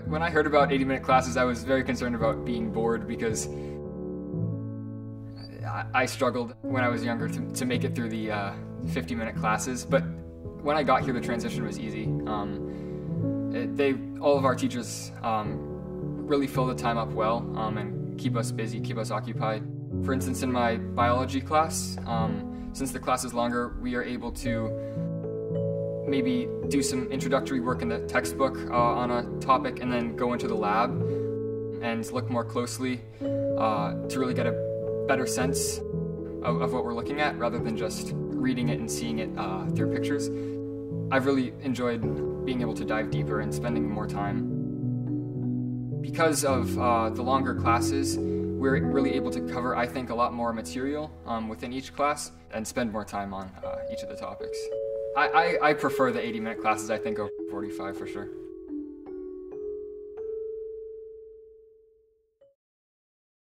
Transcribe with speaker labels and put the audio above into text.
Speaker 1: When I heard about 80 minute classes, I was very concerned about being bored because I struggled when I was younger to, to make it through the uh, 50 minute classes. But when I got here, the transition was easy. Um, they, all of our teachers um, really fill the time up well um, and keep us busy, keep us occupied. For instance, in my biology class, um, since the class is longer, we are able to maybe do some introductory work in the textbook uh, on a topic and then go into the lab and look more closely uh, to really get a better sense of, of, what we're looking at rather than just reading it and seeing it uh, through pictures. I've really enjoyed being able to dive deeper and spending more time. Because of uh, the longer classes, we're really able to cover, I think, a lot more material um, within each class and spend more time on uh, each of the topics. I, I, I prefer the 80 minute classes, I think, over 45 for sure.